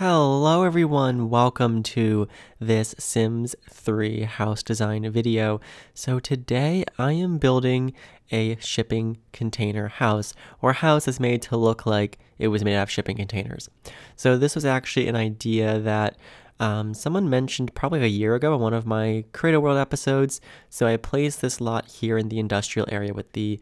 Hello everyone, welcome to this Sims 3 house design video. So today I am building a shipping container house, or house that's made to look like it was made out of shipping containers. So this was actually an idea that um, someone mentioned probably a year ago in one of my Create a World episodes. So I placed this lot here in the industrial area with the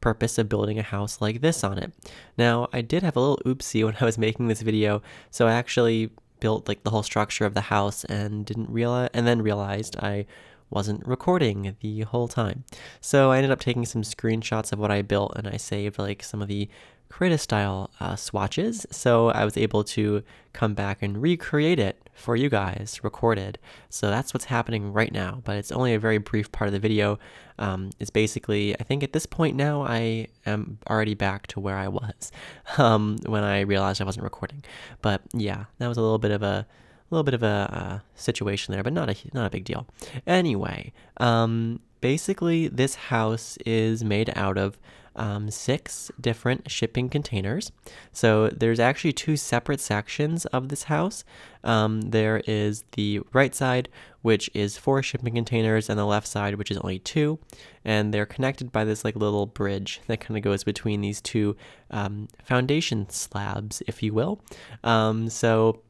purpose of building a house like this on it. Now, I did have a little oopsie when I was making this video, so I actually built like the whole structure of the house and didn't realize and then realized I wasn't recording the whole time. So I ended up taking some screenshots of what I built and I saved like some of the Create a Style uh, swatches. So I was able to come back and recreate it for you guys recorded. So that's what's happening right now, but it's only a very brief part of the video. Um, it's basically, I think at this point now, I am already back to where I was um, when I realized I wasn't recording. But yeah, that was a little bit of a a little bit of a uh, situation there, but not a not a big deal. Anyway, um, basically, this house is made out of um, six different shipping containers. So there's actually two separate sections of this house. Um, there is the right side, which is four shipping containers, and the left side, which is only two. And they're connected by this like little bridge that kind of goes between these two um, foundation slabs, if you will. Um, so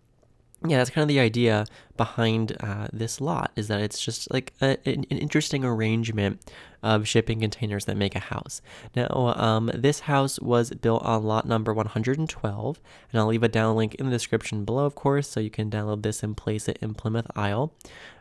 yeah, that's kind of the idea behind uh, this lot is that it's just like a, an, interesting arrangement of shipping containers that make a house. Now, um, this house was built on lot number 112, and I'll leave a down link in the description below, of course, so you can download this and place it in Plymouth Isle.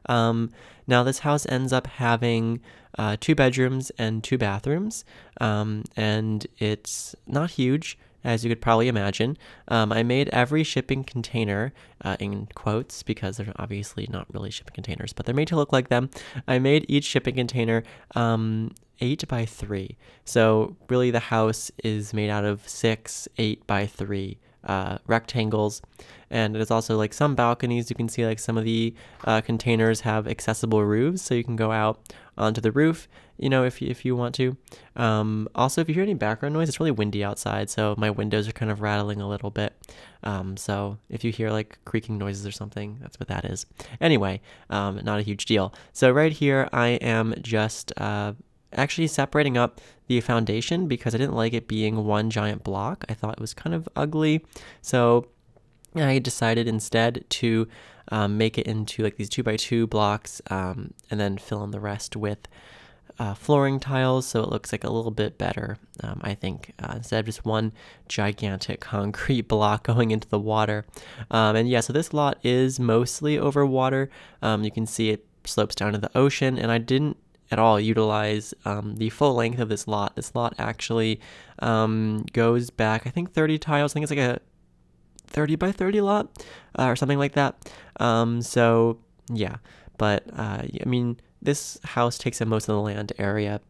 Um, now, this house ends up having uh, two bedrooms and two bathrooms, um, and it's not huge as you could probably imagine. Um, I made every shipping container uh, in quotes because they're obviously not really shipping containers, but they're made to look like them. I made each shipping container um, eight by three. So really, the house is made out of six eight by three uh, rectangles. And there's also like some balconies. You can see like some of the uh, containers have accessible roofs, so you can go out onto the roof, you know, if you, if you want to. Um, also, if you hear any background noise, it's really windy outside, so my windows are kind of rattling a little bit. Um, so if you hear like creaking noises or something, that's what that is. Anyway, um, not a huge deal. So right here, I am just uh, actually separating up the foundation because I didn't like it being one giant block. I thought it was kind of ugly. So I decided instead to um, make it into like these two by two blocks um, and then fill in the rest with uh, flooring tiles so it looks like a little bit better, um, I think, uh, instead of just one gigantic concrete block going into the water. Um, and yeah, so this lot is mostly over water. Um, you can see it slopes down to the ocean, and I didn't at all utilize um, the full length of this lot. This lot actually um, goes back, I think, 30 tiles. I think it's like a 30 by 30 lot uh, or something like that. Um, so, yeah. But, uh, I mean, this house takes up most of the land area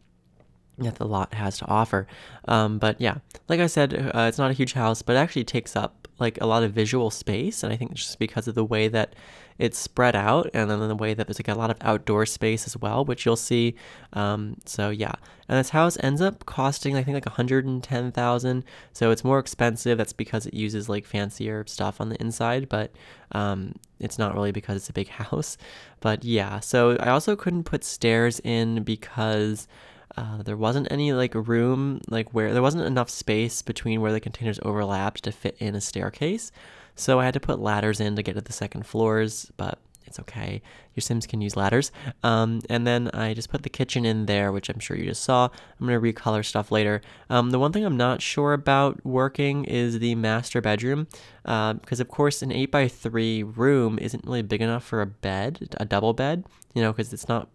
that the lot has to offer. Um, but yeah, like I said, uh, it's not a huge house, but it actually takes up like a lot of visual space. And I think it's just because of the way that it's spread out and then in the way that there's like a lot of outdoor space as well, which you'll see. Um, so yeah, and this house ends up costing I think like 110,000. So it's more expensive. That's because it uses like fancier stuff on the inside, but um, it's not really because it's a big house. But yeah, so I also couldn't put stairs in because uh, there wasn't any like room like where there wasn't enough space between where the containers overlapped to fit in a staircase so i had to put ladders in to get to the second floors but it's okay. Your sims can use ladders. Um, and then i just put the kitchen in there which i'm sure you just saw. I'm going to recolor stuff later. Um, the one thing i'm not sure about working is the master bedroom because uh, of course an 8 by 3 room isn't really big enough for a bed a double bed you know because it's not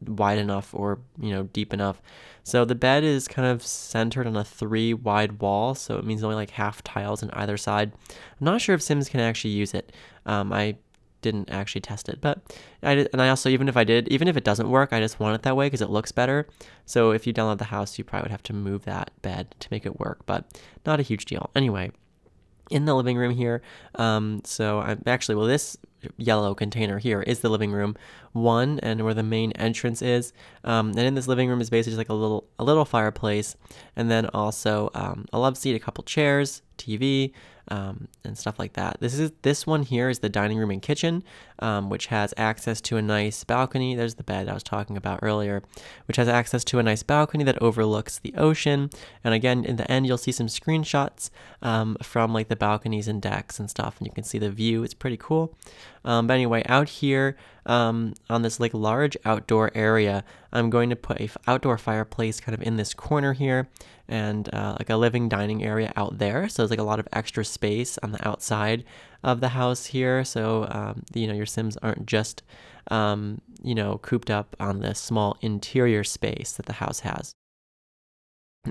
wide enough or you know deep enough. So the bed is kind of centered on a three wide wall so it means only like half tiles on either side. I'm not sure if sims can actually use it. Um, i didn't actually test it but i did, and i also even if i did even if it doesn't work i just want it that way because it looks better. So if you download the house you probably would have to move that bed to make it work but not a huge deal. Anyway in the living room here. Um, so I'm actually, well, this yellow container here is the living room one and where the main entrance is. Um, and in this living room is basically just like a little, a little fireplace and then also um, a love seat, a couple chairs, TV um, and stuff like that. This is this one here is the dining room and kitchen, um, which has access to a nice balcony. There's the bed I was talking about earlier, which has access to a nice balcony that overlooks the ocean. And again, in the end, you'll see some screenshots um, from like the balconies and decks and stuff, and you can see the view. It's pretty cool. Um, but anyway, out here um, on this like large outdoor area, I'm going to put a outdoor fireplace kind of in this corner here and uh, like a living dining area out there. So there's like a lot of extra space on the outside of the house here. So, um, you know, your Sims aren't just, um, you know, cooped up on this small interior space that the house has.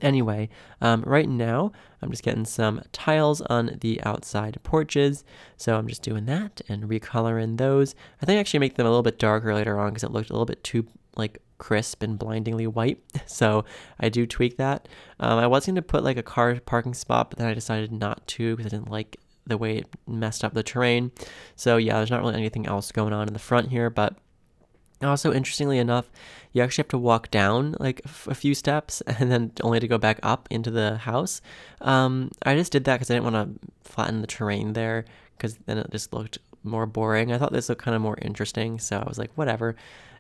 Anyway, um, right now I'm just getting some tiles on the outside porches. So I'm just doing that and recoloring those. I think I actually make them a little bit darker later on because it looked a little bit too like crisp and blindingly white. So I do tweak that. Um, I was going to put like a car parking spot, but then I decided not to because I didn't like the way it messed up the terrain. So yeah, there's not really anything else going on in the front here, but also, interestingly enough, you actually have to walk down like a few steps and then only to go back up into the house. Um, I just did that because I didn't want to flatten the terrain there because then it just looked more boring. I thought this looked kind of more interesting, so I was like, whatever.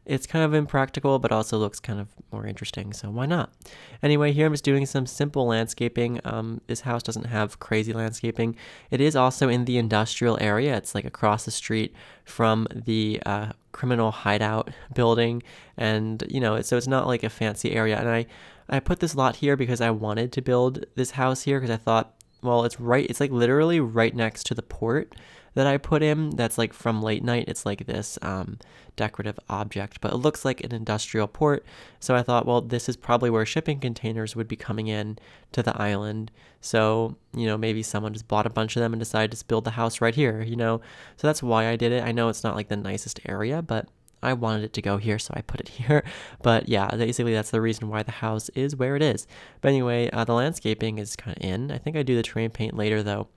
It's kind of impractical, but also looks kind of more interesting, so why not? Anyway, here I'm just doing some simple landscaping. Um, this house doesn't have crazy landscaping. It is also in the industrial area. It's like across the street from the uh, criminal hideout building, and you know, so it's not like a fancy area. And I, I put this lot here because I wanted to build this house here because I thought, well, it's right, it's like literally right next to the port that I put in that's like from late night. It's like this um, decorative object, but it looks like an industrial port. So I thought, well, this is probably where shipping containers would be coming in to the island. So, you know, maybe someone just bought a bunch of them and decided to build the house right here, you know? So that's why I did it. I know it's not like the nicest area, but I wanted it to go here, so I put it here. But yeah, basically that's the reason why the house is where it is. But anyway, uh, the landscaping is kind of in. I think I do the terrain paint later though.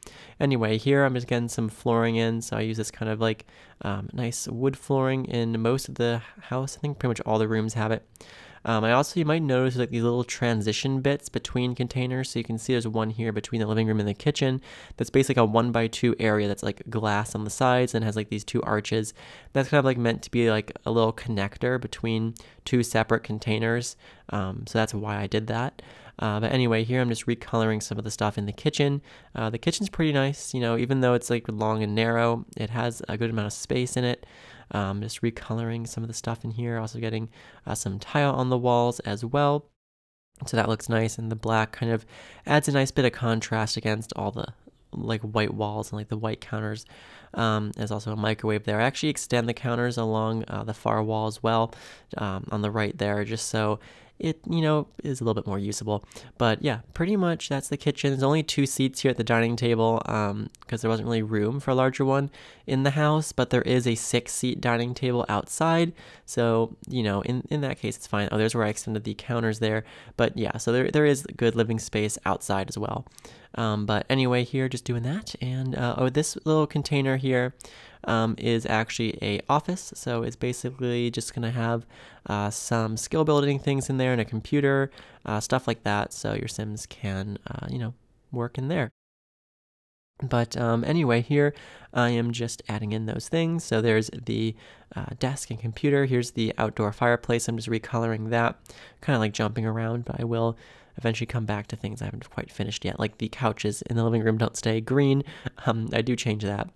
Anyway, here I'm just getting some flooring in, so I use this kind of like um, nice wood flooring in most of the house. I think pretty much all the rooms have it. Um, I also, you might notice like these little transition bits between containers. So you can see there's one here between the living room and the kitchen. That's basically a one by two area that's like glass on the sides and has like these two arches. That's kind of like meant to be like a little connector between two separate containers. Um, so that's why I did that. Uh, but anyway, here I'm just recoloring some of the stuff in the kitchen. Uh, the kitchen's pretty nice, you know, even though it's like long and narrow, it has a good amount of space in it. Um, just recoloring some of the stuff in here, also getting uh, some tile on the walls as well. So that looks nice, and the black kind of adds a nice bit of contrast against all the like white walls and like the white counters. Um, there's also a microwave there. I actually extend the counters along uh, the far wall as well um, on the right there, just so it, you know, is a little bit more usable. But yeah, pretty much that's the kitchen. There's only two seats here at the dining table because um, there wasn't really room for a larger one in the house, but there is a six seat dining table outside. So, you know, in, in that case, it's fine. Oh, there's where I extended the counters there. But yeah, so there, there is good living space outside as well. Um, but anyway, here, just doing that. And uh, oh, this little container here um, is actually a office. So it's basically just going to have uh, some skill building things in there and a computer, uh, stuff like that. So your Sims can, uh, you know, work in there. But um, anyway, here I am just adding in those things. So there's the uh, desk and computer. Here's the outdoor fireplace. I'm just recoloring that, kind of like jumping around, but I will eventually come back to things I haven't quite finished yet, like the couches in the living room don't stay green. Um, I do change that.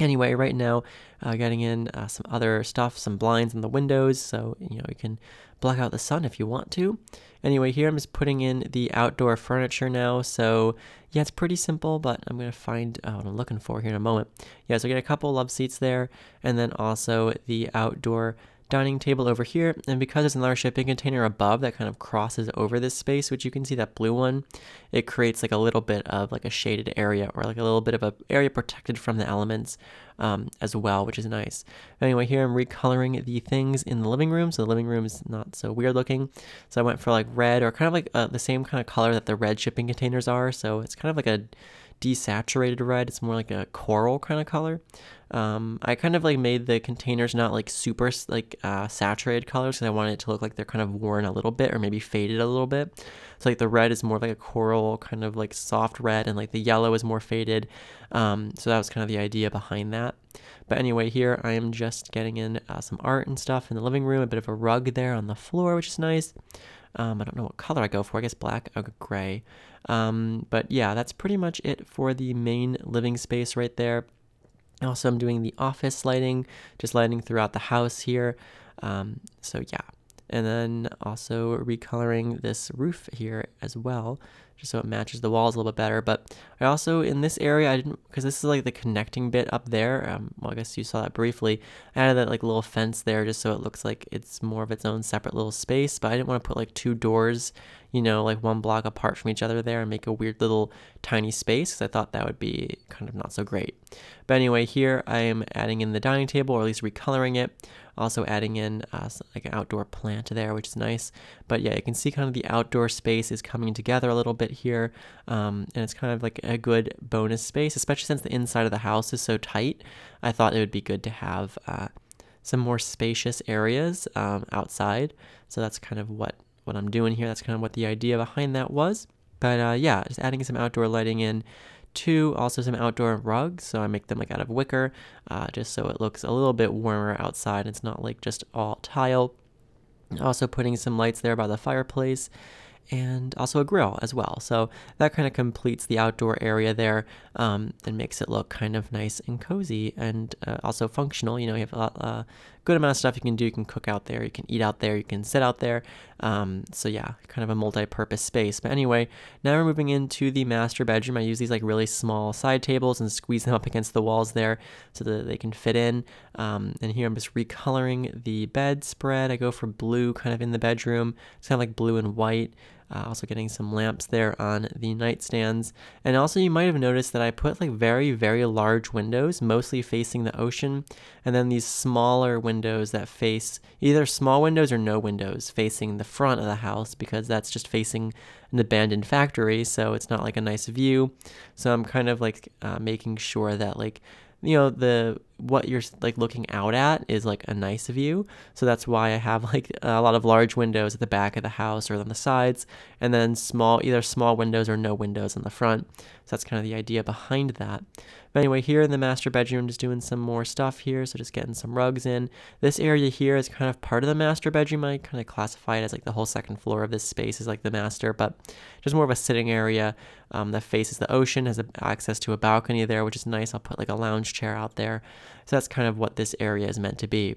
Anyway, right now, uh, getting in uh, some other stuff, some blinds in the windows, so you know you can block out the sun if you want to. Anyway, here I'm just putting in the outdoor furniture now. So yeah, it's pretty simple, but I'm gonna find uh, what I'm looking for here in a moment. Yeah, so I get a couple love seats there, and then also the outdoor dining table over here. And because there's another shipping container above that kind of crosses over this space, which you can see that blue one, it creates like a little bit of like a shaded area or like a little bit of a area protected from the elements um, as well, which is nice. Anyway, here I'm recoloring the things in the living room. So the living room is not so weird looking. So I went for like red or kind of like uh, the same kind of color that the red shipping containers are. So it's kind of like a desaturated red. It's more like a coral kind of color. Um, I kind of like made the containers not like super like uh, saturated colors because I wanted it to look like they're kind of worn a little bit or maybe faded a little bit. So like the red is more like a coral kind of like soft red, and like the yellow is more faded. Um, so that was kind of the idea behind that. But anyway, here I am just getting in uh, some art and stuff in the living room, a bit of a rug there on the floor, which is nice. Um, I don't know what color I go for. I guess black or gray. Um, but yeah, that's pretty much it for the main living space right there. Also, I'm doing the office lighting, just lighting throughout the house here. Um, so yeah, and then also recoloring this roof here as well just so it matches the walls a little bit better. But I also in this area I didn't because this is like the connecting bit up there um, well I guess you saw that briefly. I added that like little fence there just so it looks like it's more of its own separate little space but I didn't want to put like two doors you know like one block apart from each other there and make a weird little tiny space because I thought that would be kind of not so great. But anyway here I am adding in the dining table or at least recoloring it also adding in uh, like an outdoor plant there, which is nice. But yeah, you can see kind of the outdoor space is coming together a little bit here. Um, and it's kind of like a good bonus space, especially since the inside of the house is so tight. I thought it would be good to have uh, some more spacious areas um, outside. So that's kind of what, what I'm doing here. That's kind of what the idea behind that was. But uh, yeah, just adding some outdoor lighting in Two, also some outdoor rugs, so I make them like out of wicker, uh, just so it looks a little bit warmer outside. It's not like just all tile. Also putting some lights there by the fireplace and also a grill as well. So that kind of completes the outdoor area there um, and makes it look kind of nice and cozy and uh, also functional. You know, you have a uh, good amount of stuff you can do. You can cook out there, you can eat out there, you can sit out there. Um, so yeah, kind of a multi-purpose space. But anyway, now we're moving into the master bedroom. I use these like really small side tables and squeeze them up against the walls there so that they can fit in. Um, and here I'm just recoloring the bedspread. I go for blue kind of in the bedroom. It's kind of like blue and white. Uh, also getting some lamps there on the nightstands. And also you might have noticed that I put like very, very large windows, mostly facing the ocean. And then these smaller windows that face either small windows or no windows facing the front of the house because that's just facing an abandoned factory. So it's not like a nice view. So I'm kind of like uh, making sure that like you know the what you're like looking out at is like a nice view so that's why i have like a lot of large windows at the back of the house or on the sides and then small either small windows or no windows in the front so that's kind of the idea behind that but anyway, here in the master bedroom, just doing some more stuff here. So just getting some rugs in. This area here is kind of part of the master bedroom. I kind of classify it as like the whole second floor of this space is like the master, but just more of a sitting area um, that faces the ocean, has access to a balcony there, which is nice. I'll put like a lounge chair out there. So that's kind of what this area is meant to be.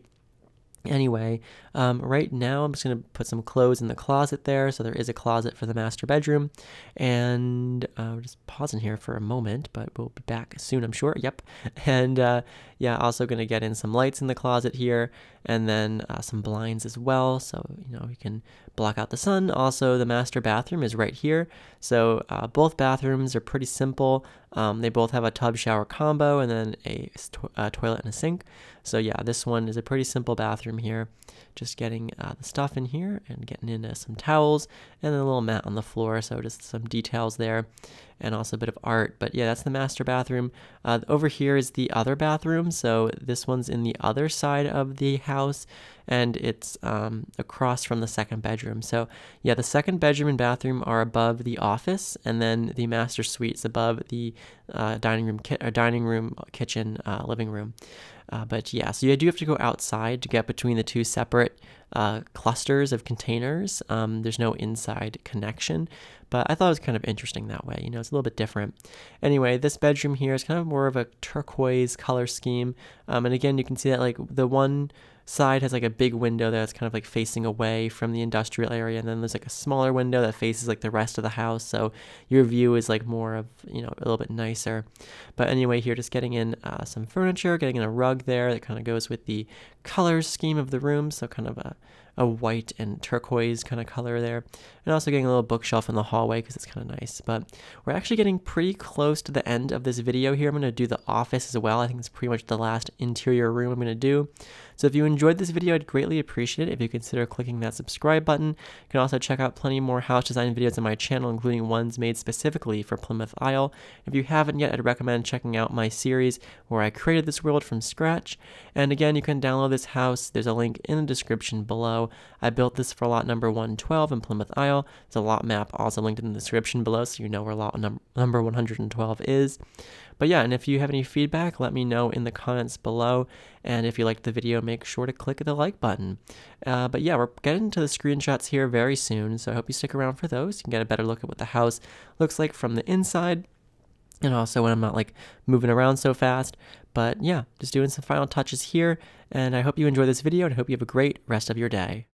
Anyway, um, right now I'm just going to put some clothes in the closet there. So there is a closet for the master bedroom. And uh, just pausing here for a moment, but we'll be back soon, I'm sure. Yep. And uh, yeah, also going to get in some lights in the closet here and then uh, some blinds as well. So, you know, we can block out the sun. Also, the master bathroom is right here. So uh, both bathrooms are pretty simple. Um, they both have a tub shower combo and then a, a, toilet and a sink. So yeah, this one is a pretty simple bathroom here. Just getting uh, the stuff in here and getting into some towels and then a little mat on the floor. So just some details there and also a bit of art. But yeah, that's the master bathroom. Uh, over here is the other bathroom. So this one's in the other side of the house and it's um, across from the second bedroom. So yeah, the second bedroom and bathroom are above the office, and then the master suite's above the uh, dining room, ki- dining room, kitchen, uh, living room. Uh, but yeah, so you do have to go outside to get between the two separate uh, clusters of containers. Um, there's no inside connection, but I thought it was kind of interesting that way. You know, it's a little bit different. Anyway, this bedroom here is kind of more of a turquoise color scheme. Um, and again, you can see that like the one side has like a big window that's kind of like facing away from the industrial area and then there's like a smaller window that faces like the rest of the house so your view is like more of you know a little bit nicer but anyway here just getting in uh, some furniture getting in a rug there that kind of goes with the color scheme of the room so kind of a a white and turquoise kind of color there. And also getting a little bookshelf in the hallway because it's kind of nice. But we're actually getting pretty close to the end of this video here. I'm going to do the office as well. I think it's pretty much the last interior room I'm going to do. So if you enjoyed this video, I'd greatly appreciate it if you consider clicking that subscribe button. You can also check out plenty more house design videos on my channel, including ones made specifically for Plymouth Isle. If you haven't yet, I'd recommend checking out my series where I created this world from scratch. And again, you can download this house. There's a link in the description below below. I built this for lot number 112 in Plymouth Isle. It's a lot map also linked in the description below so you know where lot num number 112 is. But yeah, and if you have any feedback, let me know in the comments below. And if you liked the video, make sure to click the like button. Uh, but yeah, we're getting to the screenshots here very soon, so I hope you stick around for those. You can get a better look at what the house looks like from the inside and also when I'm not like moving around so fast. But yeah, just doing some final touches here, and I hope you enjoy this video and I hope you have a great rest of your day.